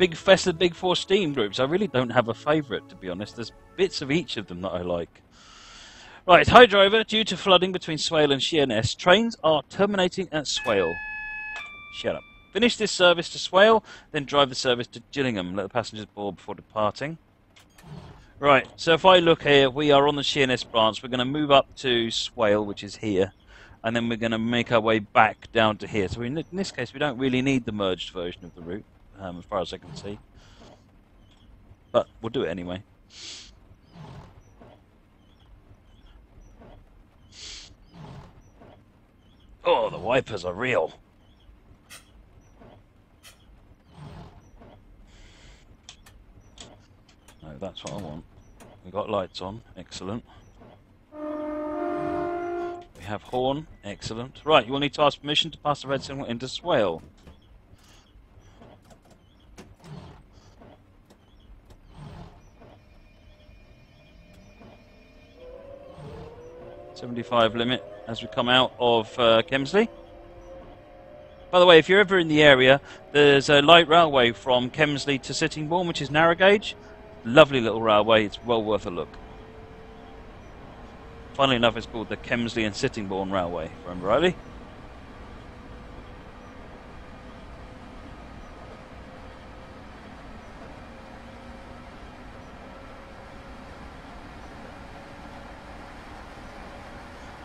big Festa Big Four steam groups. I really don't have a favourite, to be honest. There's bits of each of them that I like. Right, hi driver. Due to flooding between Swale and Sheerness, trains are terminating at Swale. Shut up. Finish this service to Swale, then drive the service to Gillingham. Let the passengers board before departing. Right, so if I look here, we are on the Sheerness branch. We're going to move up to Swale, which is here, and then we're going to make our way back down to here. So in this case, we don't really need the merged version of the route, um, as far as I can see. But we'll do it anyway. Oh, the wipers are real. No, that's what I want. We've got lights on. Excellent. We have horn. Excellent. Right, you will need to ask permission to pass the red signal into Swale. Seventy-five limit as we come out of uh, Kemsley. By the way, if you're ever in the area, there's a light railway from Kemsley to Sittingbourne, which is narrow gauge. Lovely little railway. It's well worth a look. Funnily enough, it's called the Kemsley and Sittingbourne Railway, remember rightly.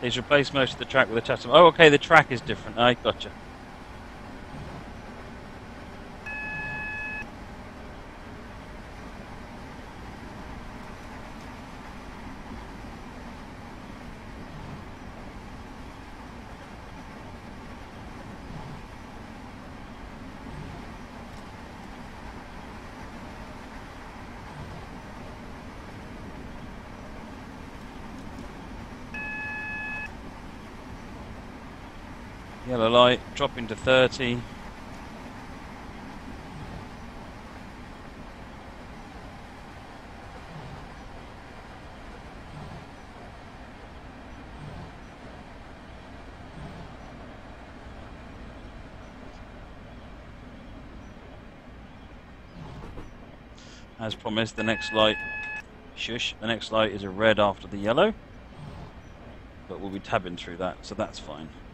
He's replaced most of the track with a Chatham. Oh, okay, the track is different. I gotcha. Yellow light, dropping to 30. As promised, the next light, shush, the next light is a red after the yellow. But we'll be tabbing through that, so that's fine.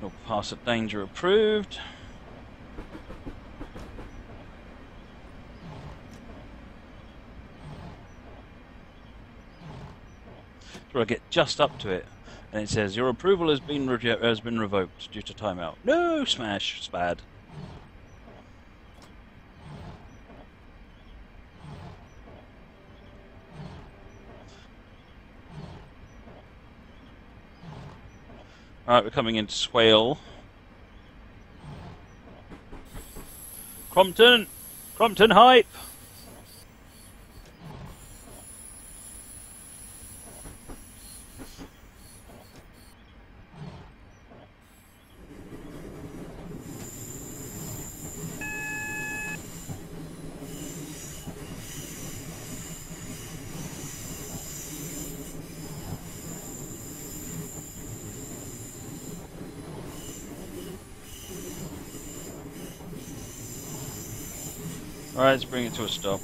Signal pass at danger approved. So I get just up to it, and it says your approval has been has been revoked due to timeout. No, smash, it's Alright, we're coming into Swale. Crompton! Crompton hype! Alright, let's bring it to a stop.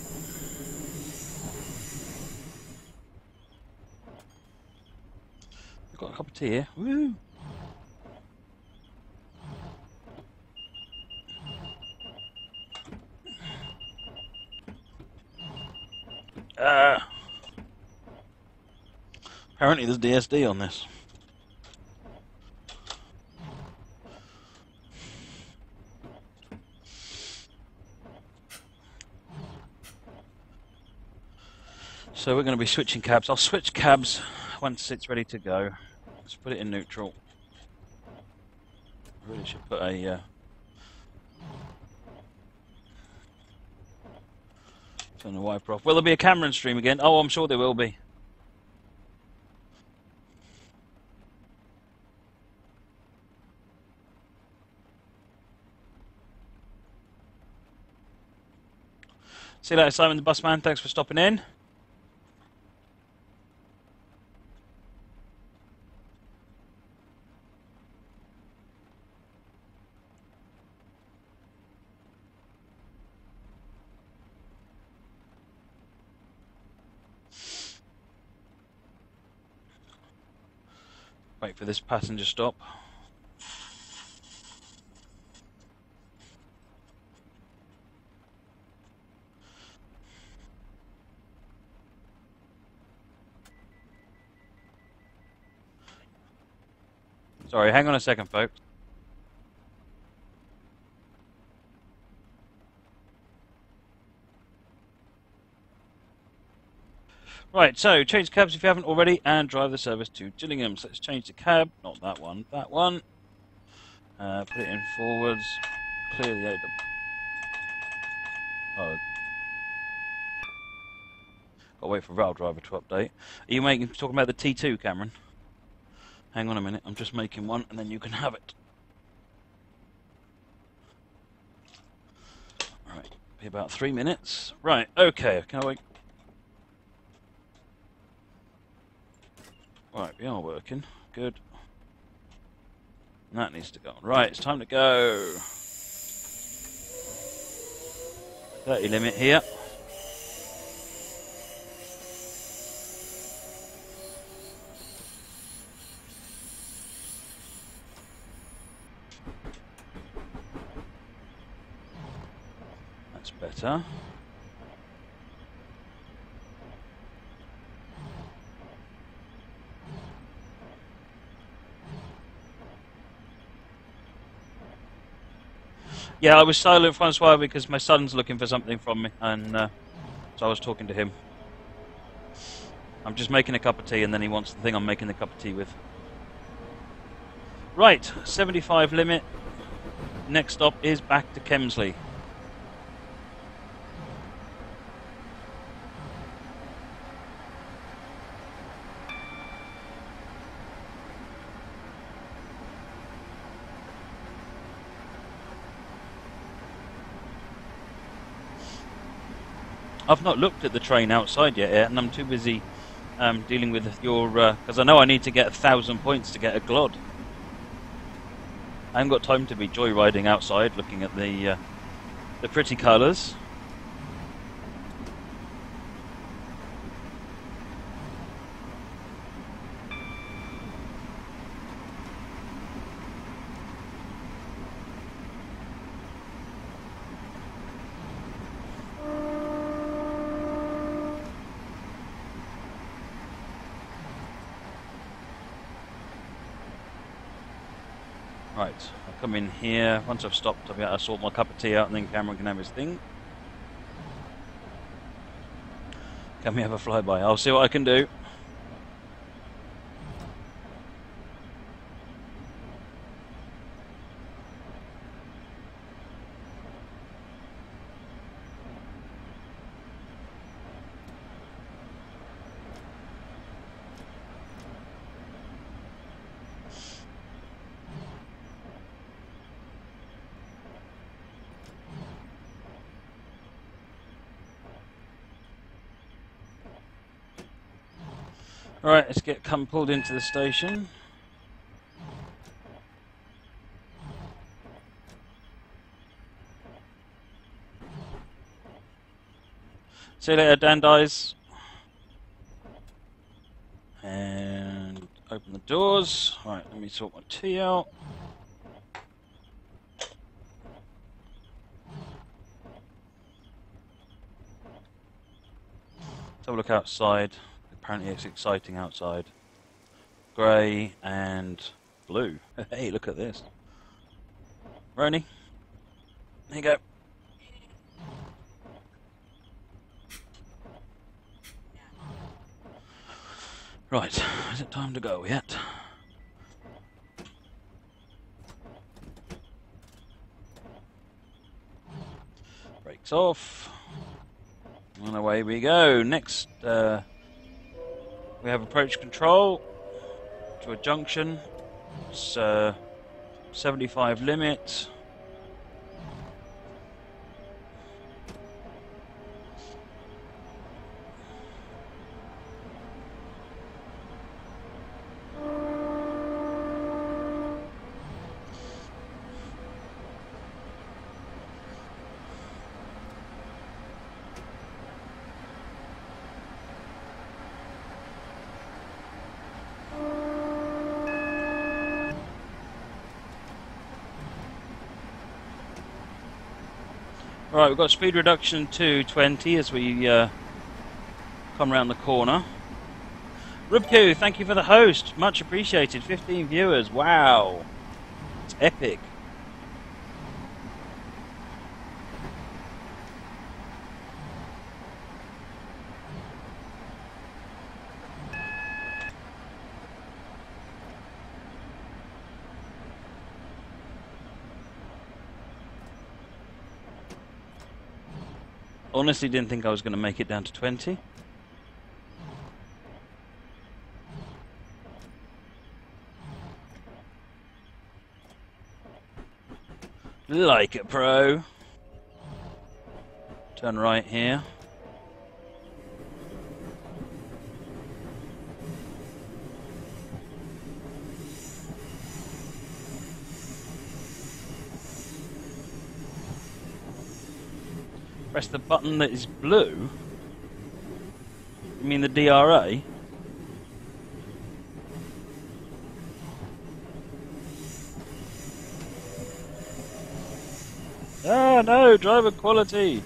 We've got a cup of tea here. Woo! Uh, apparently there's DSD on this. So we're going to be switching cabs. I'll switch cabs once it's ready to go. Let's put it in neutral. I really should put a... Uh, turn the wiper off. Will there be a Cameron stream again? Oh, I'm sure there will be. See you later, Simon the Busman. Thanks for stopping in. This passenger stop. Sorry, hang on a second, folks. Right, so change cabs if you haven't already, and drive the service to Gillingham. So let's change the cab, not that one, that one. Uh, put it in forwards, clear the AW. Oh. Gotta wait for rail driver to update. Are you making talking about the T2, Cameron? Hang on a minute, I'm just making one, and then you can have it. Right, be about three minutes. Right, okay, can I wait? Right, we are working. Good. That needs to go on. Right, it's time to go. 30 limit here. That's better. Yeah, I was silent, Francois, because my son's looking for something from me, and uh, so I was talking to him. I'm just making a cup of tea, and then he wants the thing I'm making the cup of tea with. Right, 75 limit. Next stop is back to Kemsley. I've not looked at the train outside yet, and I'm too busy um, dealing with your. Because uh, I know I need to get a thousand points to get a Glod. I haven't got time to be joyriding outside, looking at the uh, the pretty colours. Right, I'll come in here. Once I've stopped, I'll be able to sort my cup of tea out and then Cameron can have his thing. Can we have a flyby? I'll see what I can do. Let's get come pulled into the station. See you later, Dandies. And open the doors. Right, let me sort my tea out. Have a look outside. Apparently it's exciting outside. Grey and blue. hey, look at this. Roni, there you go. Right, is it time to go yet? Brakes off. And away we go. Next, uh, we have approach control to a junction. It's uh, 75 limit. Right, we've got speed reduction to 20 as we uh, come around the corner. Rubku, thank you for the host. Much appreciated. 15 viewers. Wow. It's epic. Honestly, didn't think I was going to make it down to 20. Like a pro. Turn right here. Press the button that is blue. You mean the DRA? Ah, no, driver quality.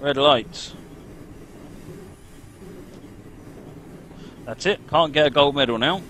Red lights. That's it. Can't get a gold medal now.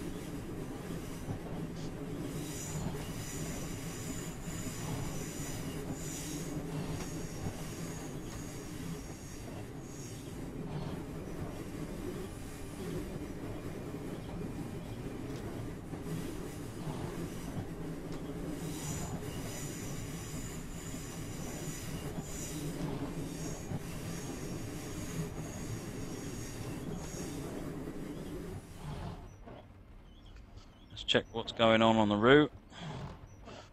Let's check what's going on on the route.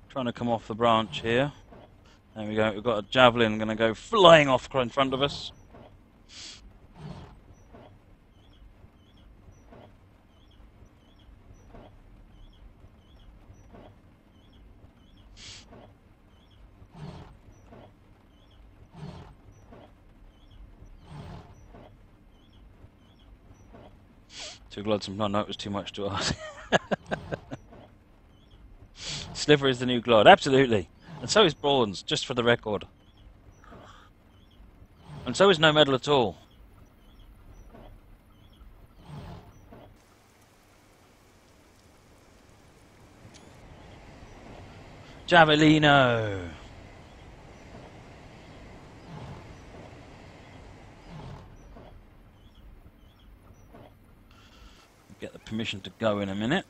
Trying to come off the branch here. There we go. We've got a javelin going to go flying off in front of us. Too glad some no, it was too much to ask. Sliver is the new Glod, absolutely. And so is Brawns, just for the record. And so is no medal at all. Javelino. Get the permission to go in a minute.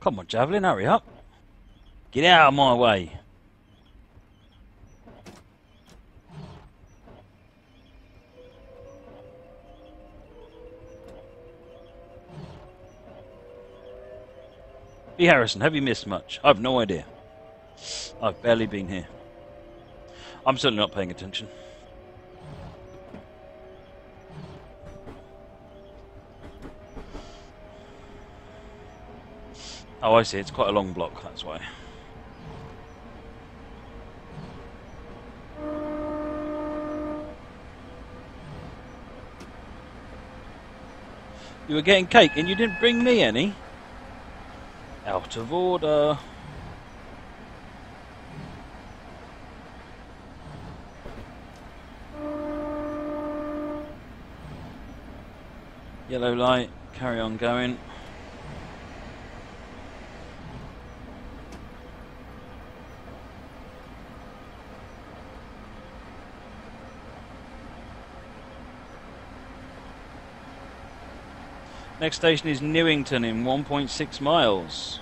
Come on, Javelin, hurry up. Get out of my way. B. Harrison, have you missed much? I've no idea. I've barely been here. I'm certainly not paying attention. Oh, I see. It's quite a long block, that's why. You were getting cake and you didn't bring me any? Out of order. Yellow light, carry on going. Next station is Newington in 1.6 miles.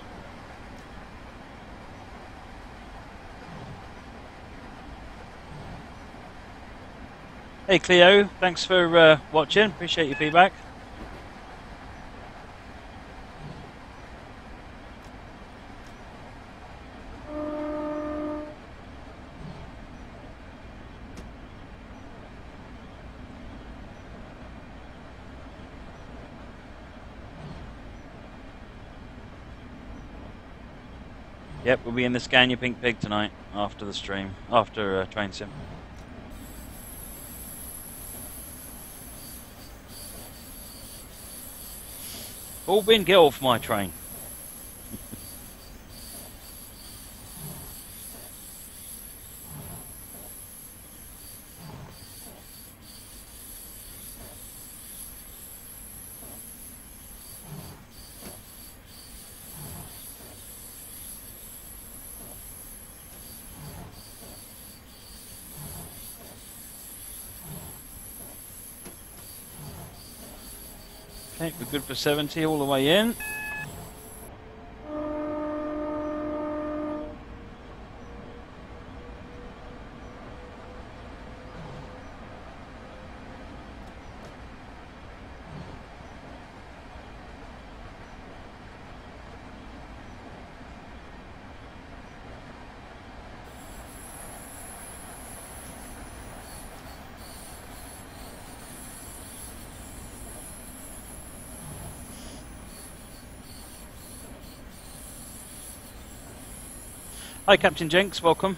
Hey Cleo, thanks for uh, watching. Appreciate your feedback. Yep, we'll be in the Scania Pink Pig tonight after the stream, after uh, Train Sim. All been get off my train. Okay, we're good for 70 all the way in. Hi, Captain Jenks. Welcome.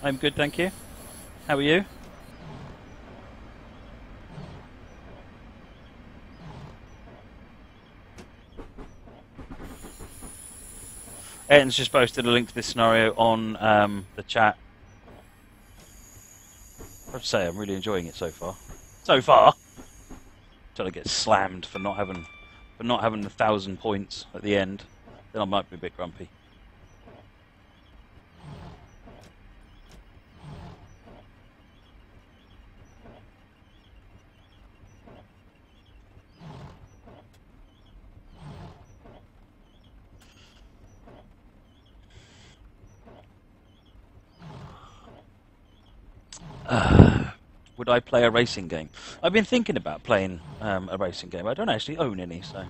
I'm good, thank you. How are you? Ayrton's just posted a link to this scenario on um, the chat. I have to say, I'm really enjoying it so far. So far, until I get slammed for not having for not having a thousand points at the end, then I might be a bit grumpy. Would I play a racing game? I've been thinking about playing um, a racing game. I don't actually own any, so.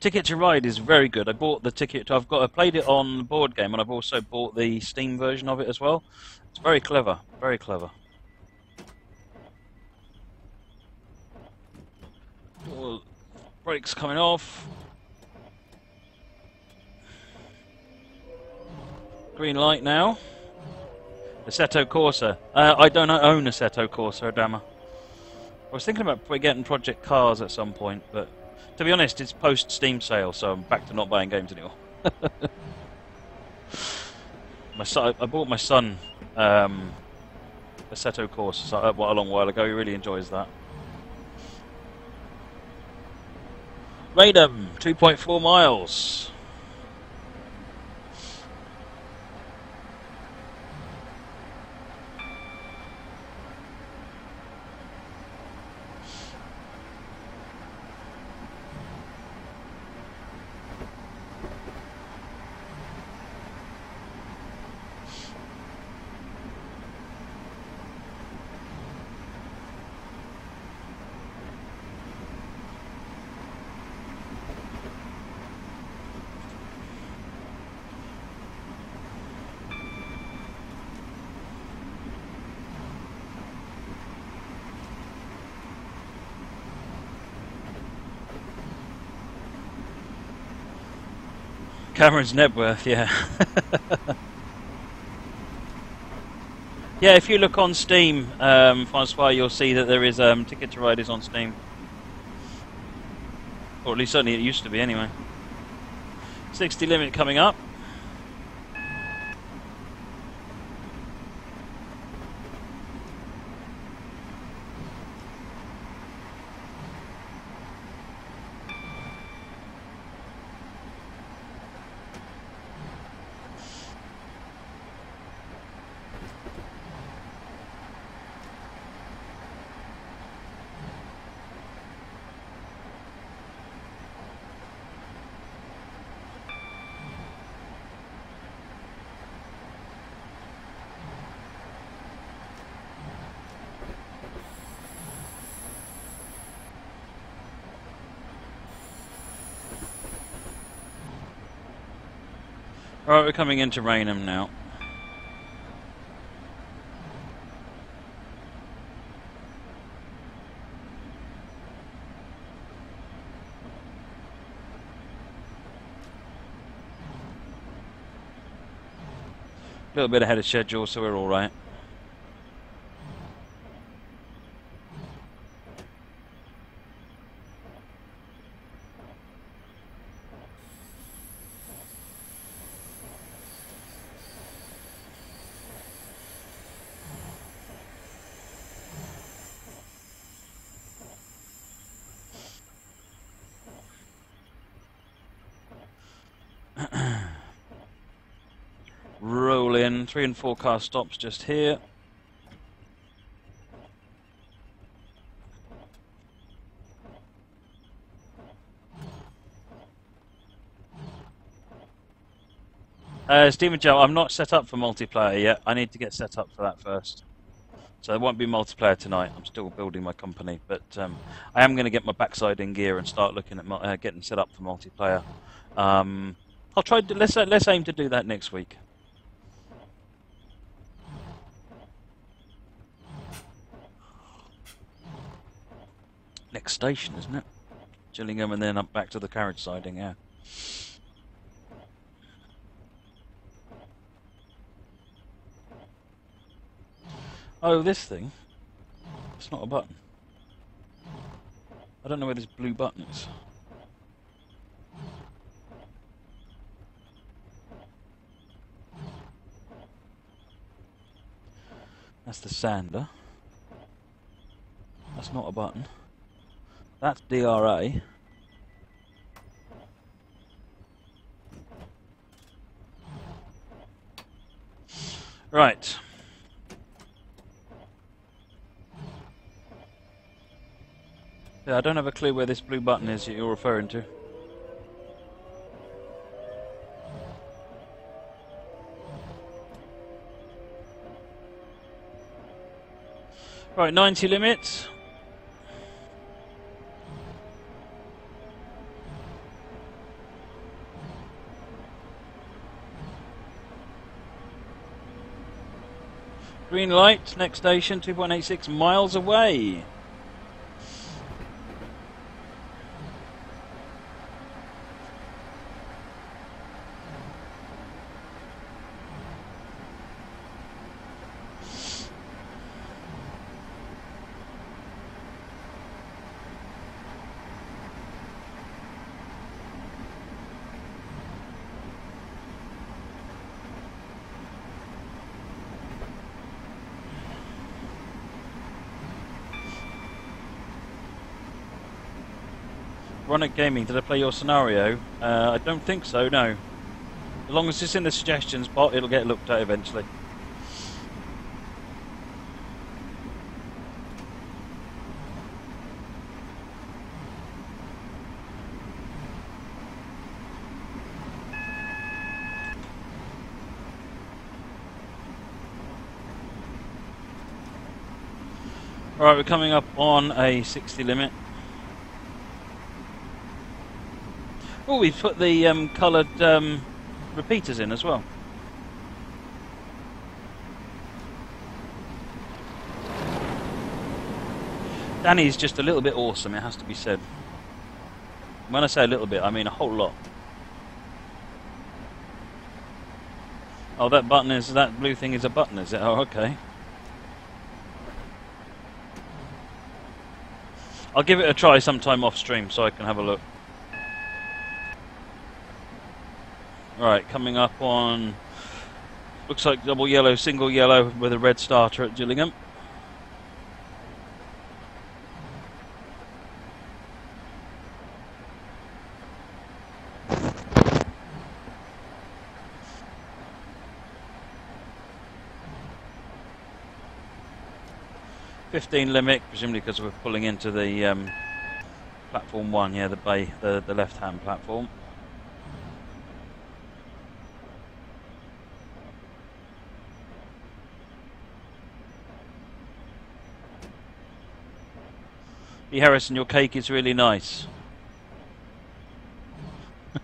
Ticket to Ride is very good. I bought the ticket. To, I've got. I played it on the board game, and I've also bought the Steam version of it as well. It's very clever. Very clever. brakes coming off. Green light now. Assetto Corsa. Uh, I don't own Assetto Corsa, Adama. I was thinking about getting Project Cars at some point, but to be honest, it's post Steam sale, so I'm back to not buying games anymore. my son, I bought my son um, Assetto Corsa a long while ago. He really enjoys that. Radom, 2.4 miles. Cameron's net worth, yeah. yeah, if you look on Steam, um, Francois, you'll see that there is um, Ticket to Ride is on Steam. Or at least certainly it used to be anyway. 60 limit coming up. Right, we're coming into Rainham now. A little bit ahead of schedule, so we're all right. Roll in, three and four car stops just here. Uh, Joe, I'm not set up for multiplayer yet. I need to get set up for that first. So there won't be multiplayer tonight. I'm still building my company, but um, I am going to get my backside in gear and start looking at uh, getting set up for multiplayer. Um, I'll try. To, let's let's aim to do that next week. Next station, isn't it? Gillingham, and then up back to the carriage siding. Yeah. Oh, this thing. It's not a button. I don't know where this blue button is. That's the sander. That's not a button. That's DRA. Right. Yeah, I don't have a clue where this blue button is that you're referring to. Right, 90 limits. Green light, next station, 2.86 miles away. Ronic Gaming, did I play your scenario? Uh, I don't think so, no. As long as it's in the suggestions bot, it'll get looked at eventually. Alright, we're coming up on a 60 limit. Oh, we've put the um, coloured um, repeaters in as well. Danny's just a little bit awesome, it has to be said. When I say a little bit, I mean a whole lot. Oh, that button is, that blue thing is a button, is it? Oh, okay. I'll give it a try sometime off stream so I can have a look. Right, coming up on looks like double yellow, single yellow with a red starter at Gillingham. Fifteen limit, presumably because we're pulling into the um, platform one, yeah, the bay, the, the left-hand platform. Lee Harrison, your cake is really nice.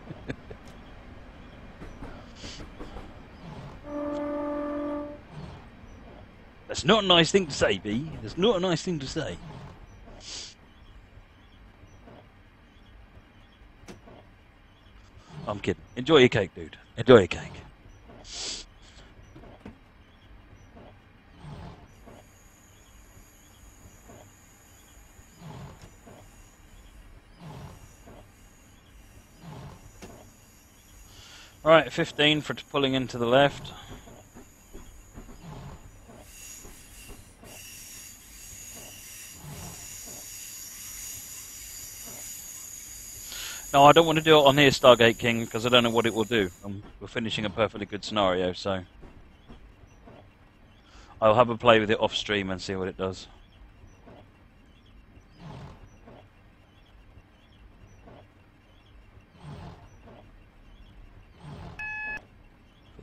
That's not a nice thing to say, B. That's not a nice thing to say. I'm kidding. Enjoy your cake, dude. Enjoy your cake. Right, 15 for pulling into the left. No, I don't want to do it on here, Stargate King, because I don't know what it will do. Um, we're finishing a perfectly good scenario, so... I'll have a play with it off stream and see what it does.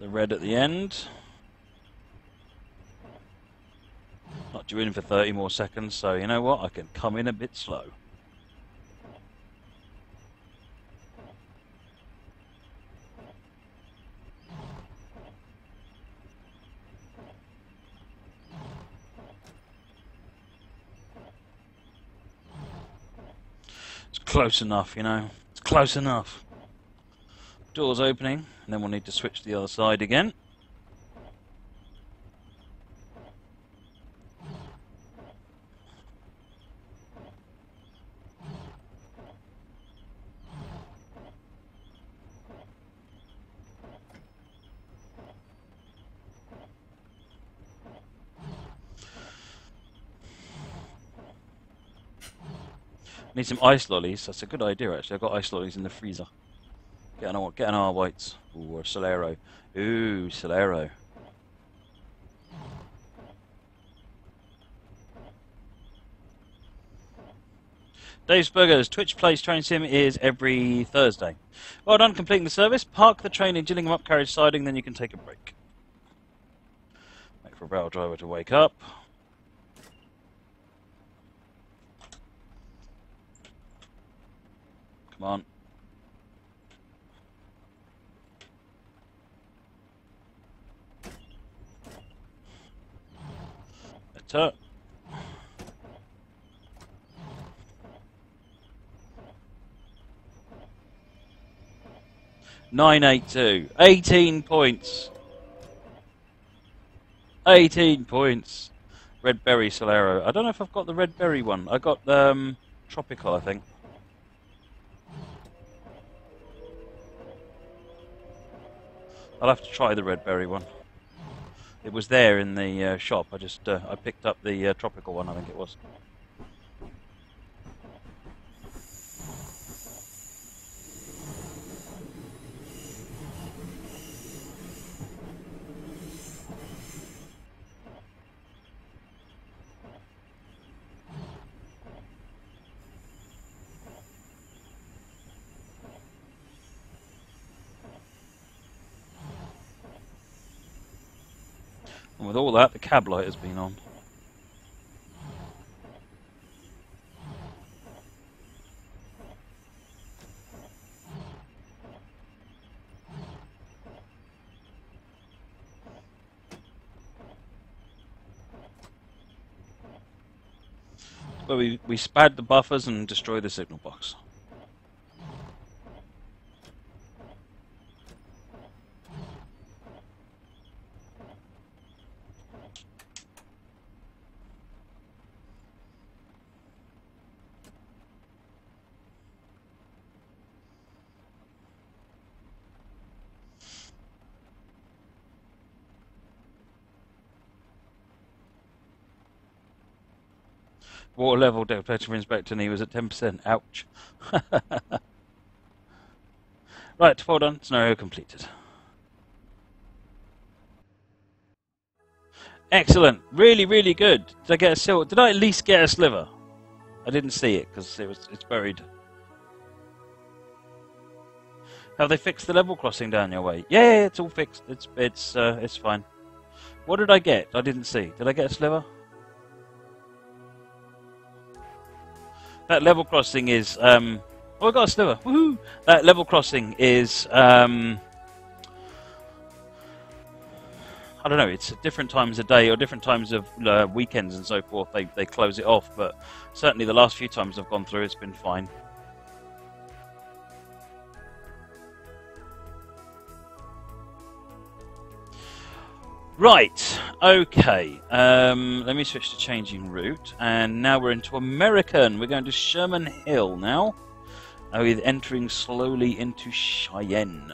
The red at the end. Not due in for 30 more seconds, so you know what? I can come in a bit slow. It's close enough, you know. It's close enough. Door's opening, and then we'll need to switch to the other side again. Need some ice lollies. That's a good idea, actually. I've got ice lollies in the freezer. Get an, get an R whites. Ooh, or Solero. Ooh, Solero. Dave's Burgers, Twitch Plays Train Sim is every Thursday. Well done completing the service. Park the train in Gillingham up carriage siding, then you can take a break. Wait for a rail driver to wake up. Come on. Better. Nine eight two. Eighteen points. Eighteen points. Red berry Solero. I don't know if I've got the red berry one. I got um tropical, I think. I'll have to try the red berry one. It was there in the uh, shop. I just uh, I picked up the uh, tropical one. I think it was. And with all that, the cab light has been on. But we, we spad the buffers and destroy the signal box. Water level temperature inspector and he was at 10%. Ouch. right, well done. Scenario completed. Excellent. Really, really good. Did I get a silver? Did I at least get a sliver? I didn't see it because it was it's buried. Have they fixed the level crossing down your way? Yeah, yeah it's all fixed. It's it's uh, it's fine. What did I get? I didn't see. Did I get a sliver? That level crossing is. Um, oh, I got a sliver! Woohoo! That level crossing is. Um, I don't know. It's different times of day or different times of uh, weekends and so forth. They they close it off, but certainly the last few times I've gone through, it's been fine. Right, okay. Um, let me switch to changing route. And now we're into American. We're going to Sherman Hill now. Uh, with entering slowly into Cheyenne.